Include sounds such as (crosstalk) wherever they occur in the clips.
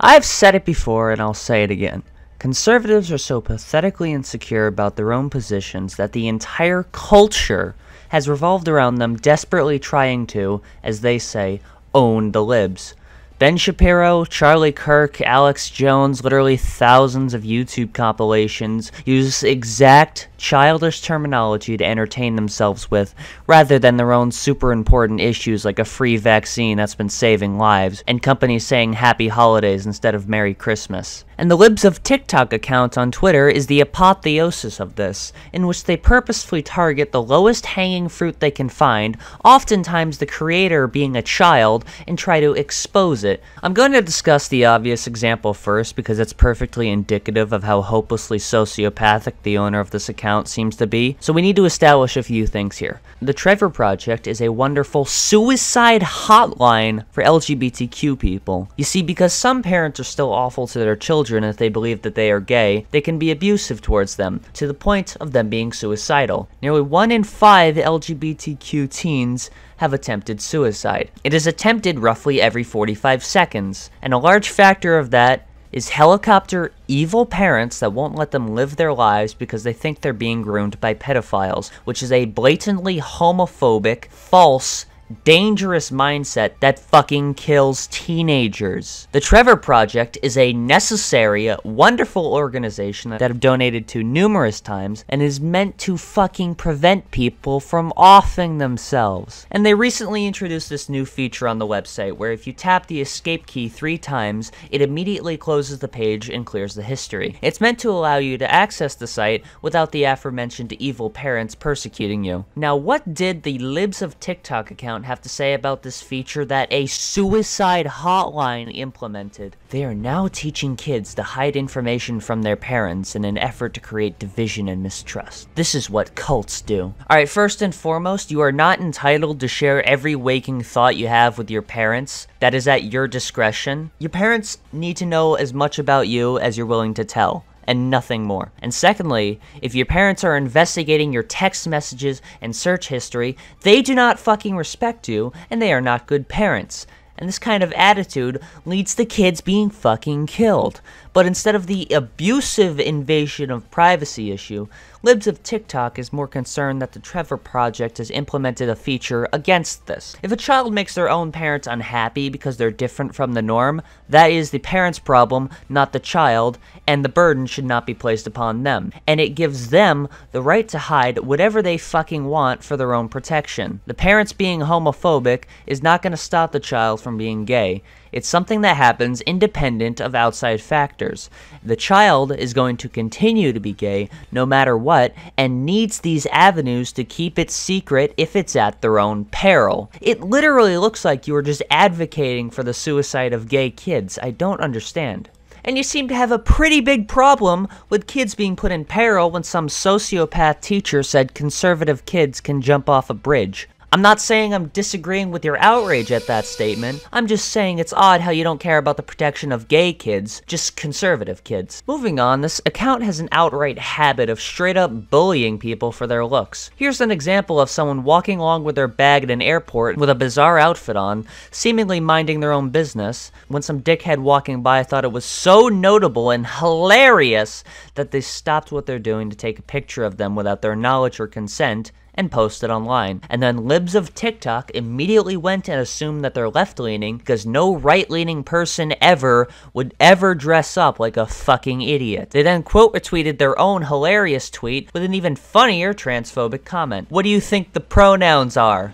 I've said it before and I'll say it again. Conservatives are so pathetically insecure about their own positions that the entire culture has revolved around them desperately trying to, as they say, own the libs. Ben Shapiro, Charlie Kirk, Alex Jones, literally thousands of YouTube compilations use exact childish terminology to entertain themselves with, rather than their own super important issues like a free vaccine that's been saving lives, and companies saying happy holidays instead of Merry Christmas. And the Libs of TikTok account on Twitter is the apotheosis of this, in which they purposefully target the lowest hanging fruit they can find, oftentimes the creator being a child, and try to expose it. I'm going to discuss the obvious example first because it's perfectly indicative of how hopelessly sociopathic the owner of this account seems to be, so we need to establish a few things here. The Trevor Project is a wonderful suicide hotline for LGBTQ people. You see, because some parents are still awful to their children if they believe that they are gay, they can be abusive towards them, to the point of them being suicidal. Nearly one in five LGBTQ teens have attempted suicide. It is attempted roughly every 45 seconds, and a large factor of that is helicopter evil parents that won't let them live their lives because they think they're being groomed by pedophiles, which is a blatantly homophobic, false, dangerous mindset that fucking kills teenagers. The Trevor Project is a necessary, wonderful organization that I've donated to numerous times and is meant to fucking prevent people from offing themselves. And they recently introduced this new feature on the website where if you tap the escape key three times, it immediately closes the page and clears the history. It's meant to allow you to access the site without the aforementioned evil parents persecuting you. Now, what did the Libs of TikTok account have to say about this feature that a suicide hotline implemented? They are now teaching kids to hide information from their parents in an effort to create division and mistrust. This is what cults do. Alright, first and foremost, you are not entitled to share every waking thought you have with your parents. That is at your discretion. Your parents need to know as much about you as you're willing to tell and nothing more. And secondly, if your parents are investigating your text messages and search history, they do not fucking respect you, and they are not good parents. And this kind of attitude leads to kids being fucking killed. But instead of the abusive invasion of privacy issue, Libs of TikTok is more concerned that the Trevor Project has implemented a feature against this. If a child makes their own parents unhappy because they're different from the norm, that is the parent's problem, not the child, and the burden should not be placed upon them. And it gives them the right to hide whatever they fucking want for their own protection. The parents being homophobic is not going to stop the child from being gay. It's something that happens independent of outside factors. The child is going to continue to be gay no matter what and needs these avenues to keep it secret if it's at their own peril. It literally looks like you are just advocating for the suicide of gay kids. I don't understand. And you seem to have a pretty big problem with kids being put in peril when some sociopath teacher said conservative kids can jump off a bridge. I'm not saying I'm disagreeing with your outrage at that statement. I'm just saying it's odd how you don't care about the protection of gay kids, just conservative kids. Moving on, this account has an outright habit of straight up bullying people for their looks. Here's an example of someone walking along with their bag at an airport with a bizarre outfit on, seemingly minding their own business, when some dickhead walking by thought it was so notable and hilarious that they stopped what they're doing to take a picture of them without their knowledge or consent and post it online. And then libs of TikTok immediately went and assumed that they're left leaning because no right leaning person ever would ever dress up like a fucking idiot. They then quote retweeted their own hilarious tweet with an even funnier transphobic comment. What do you think the pronouns are?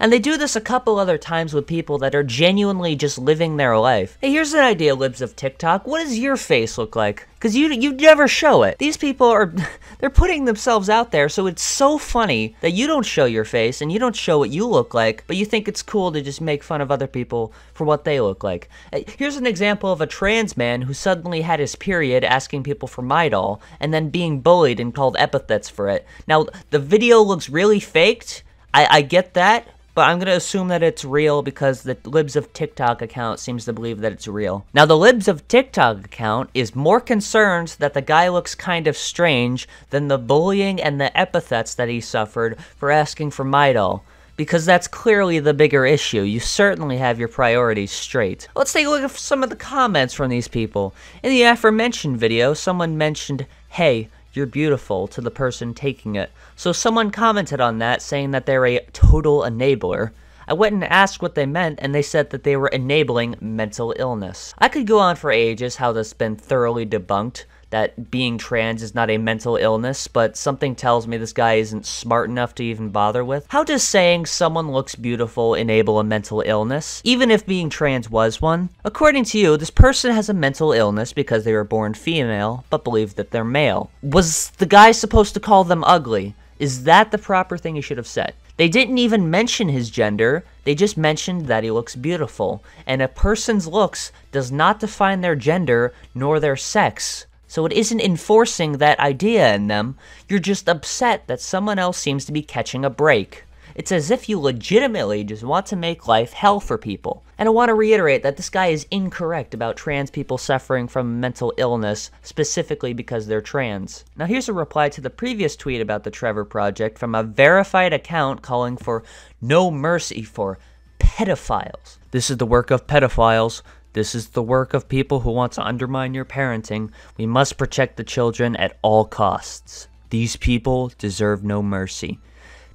And they do this a couple other times with people that are genuinely just living their life. Hey, here's an idea, libs of TikTok. What does your face look like? Because you you never show it. These people are (laughs) they're putting themselves out there, so it's so funny that you don't show your face and you don't show what you look like, but you think it's cool to just make fun of other people for what they look like. Uh, here's an example of a trans man who suddenly had his period asking people for Midol and then being bullied and called epithets for it. Now the video looks really faked. I, I get that, but I'm going to assume that it's real because the Libs of TikTok account seems to believe that it's real. Now, the Libs of TikTok account is more concerned that the guy looks kind of strange than the bullying and the epithets that he suffered for asking for Midol because that's clearly the bigger issue. You certainly have your priorities straight. Let's take a look at some of the comments from these people. In the aforementioned video, someone mentioned, hey, you're beautiful to the person taking it. So someone commented on that saying that they're a total enabler. I went and asked what they meant, and they said that they were enabling mental illness. I could go on for ages how this has been thoroughly debunked, that being trans is not a mental illness, but something tells me this guy isn't smart enough to even bother with. How does saying someone looks beautiful enable a mental illness, even if being trans was one? According to you, this person has a mental illness because they were born female, but believe that they're male. Was the guy supposed to call them ugly? Is that the proper thing he should have said? They didn't even mention his gender, they just mentioned that he looks beautiful. And a person's looks does not define their gender nor their sex. So it isn't enforcing that idea in them, you're just upset that someone else seems to be catching a break. It's as if you legitimately just want to make life hell for people. And I want to reiterate that this guy is incorrect about trans people suffering from mental illness, specifically because they're trans. Now here's a reply to the previous tweet about the Trevor Project from a verified account calling for no mercy for pedophiles. This is the work of pedophiles. This is the work of people who want to undermine your parenting. We must protect the children at all costs. These people deserve no mercy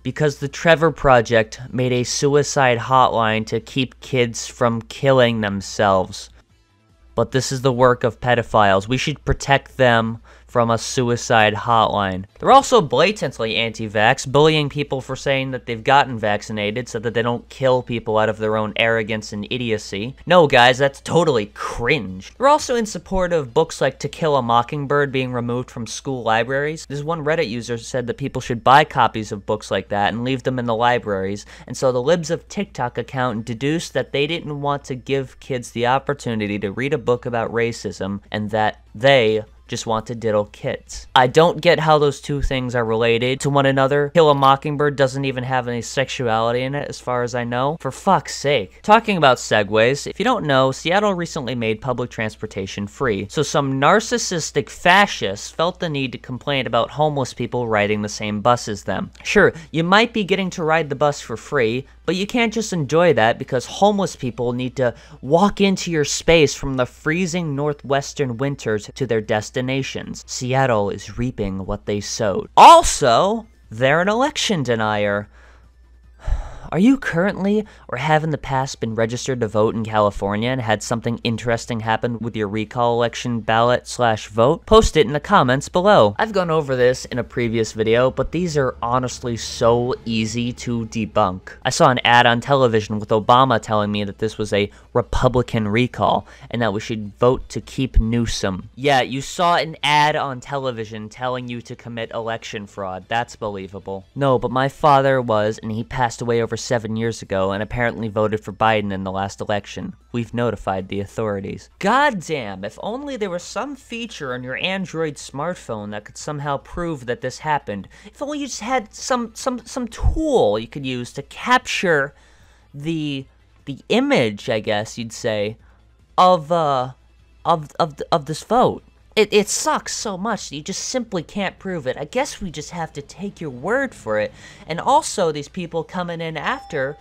because the Trevor Project made a suicide hotline to keep kids from killing themselves. But this is the work of pedophiles. We should protect them from a suicide hotline. They're also blatantly anti-vax, bullying people for saying that they've gotten vaccinated so that they don't kill people out of their own arrogance and idiocy. No, guys, that's totally cringe. They're also in support of books like To Kill a Mockingbird being removed from school libraries. This one Reddit user said that people should buy copies of books like that and leave them in the libraries, and so the Libs of TikTok account deduced that they didn't want to give kids the opportunity to read a book about racism, and that they just want to diddle kids. I don't get how those two things are related to one another. Kill a Mockingbird doesn't even have any sexuality in it as far as I know. For fuck's sake. Talking about segues, if you don't know, Seattle recently made public transportation free, so some narcissistic fascists felt the need to complain about homeless people riding the same bus as them. Sure, you might be getting to ride the bus for free, but you can't just enjoy that because homeless people need to walk into your space from the freezing northwestern winters to their destinations. Seattle is reaping what they sowed. Also, they're an election denier. Are you currently or have in the past been registered to vote in California and had something interesting happen with your recall election ballot slash vote? Post it in the comments below. I've gone over this in a previous video, but these are honestly so easy to debunk. I saw an ad on television with Obama telling me that this was a Republican recall and that we should vote to keep Newsom. Yeah, you saw an ad on television telling you to commit election fraud. That's believable. No, but my father was, and he passed away over seven years ago and apparently voted for Biden in the last election. We've notified the authorities. Goddamn, if only there was some feature on your Android smartphone that could somehow prove that this happened. If only you just had some some some tool you could use to capture the the image, I guess you'd say, of uh of of of this vote. It, it sucks so much you just simply can't prove it. I guess we just have to take your word for it. And also, these people coming in after,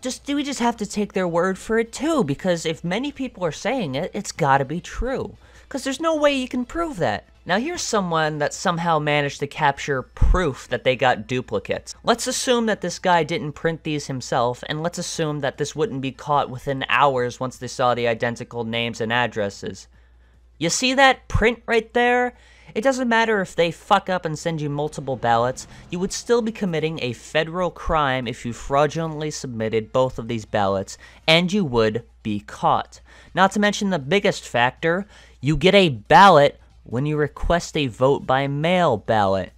just do we just have to take their word for it too? Because if many people are saying it, it's gotta be true. Because there's no way you can prove that. Now here's someone that somehow managed to capture proof that they got duplicates. Let's assume that this guy didn't print these himself, and let's assume that this wouldn't be caught within hours once they saw the identical names and addresses. You see that print right there? It doesn't matter if they fuck up and send you multiple ballots, you would still be committing a federal crime if you fraudulently submitted both of these ballots, and you would be caught. Not to mention the biggest factor, you get a ballot when you request a vote by mail ballot.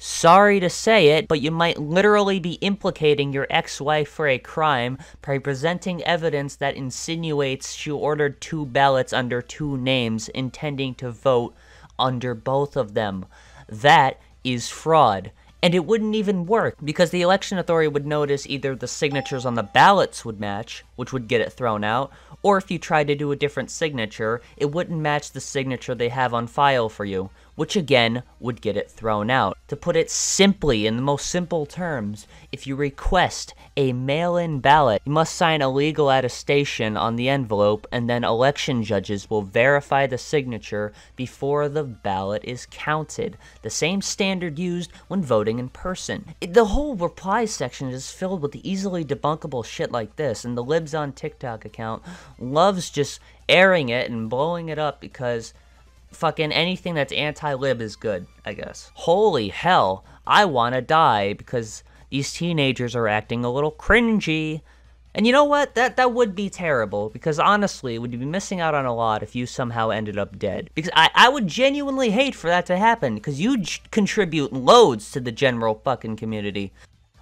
Sorry to say it, but you might literally be implicating your ex-wife for a crime by presenting evidence that insinuates she ordered two ballots under two names intending to vote under both of them. That is fraud. And it wouldn't even work because the election authority would notice either the signatures on the ballots would match, which would get it thrown out, or if you tried to do a different signature, it wouldn't match the signature they have on file for you, which again would get it thrown out. To put it simply, in the most simple terms, if you request a mail in ballot, you must sign a legal attestation on the envelope, and then election judges will verify the signature before the ballot is counted. The same standard used when voting in person. The whole reply section is filled with easily debunkable shit like this, and the Libs on TikTok account loves just airing it and blowing it up because fucking anything that's anti-lib is good, I guess. Holy hell, I wanna die because these teenagers are acting a little cringy. And you know what? That that would be terrible because honestly, would you be missing out on a lot if you somehow ended up dead? Because I, I would genuinely hate for that to happen because you contribute loads to the general fucking community.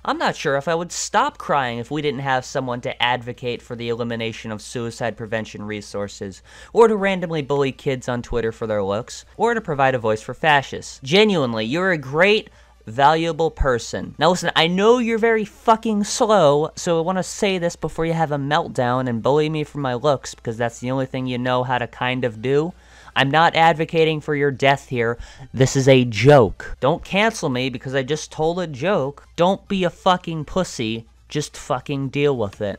I'm not sure if I would stop crying if we didn't have someone to advocate for the elimination of suicide prevention resources, or to randomly bully kids on Twitter for their looks, or to provide a voice for fascists. Genuinely, you're a great valuable person. Now listen, I know you're very fucking slow, so I want to say this before you have a meltdown and bully me for my looks, because that's the only thing you know how to kind of do. I'm not advocating for your death here. This is a joke. Don't cancel me because I just told a joke. Don't be a fucking pussy. Just fucking deal with it.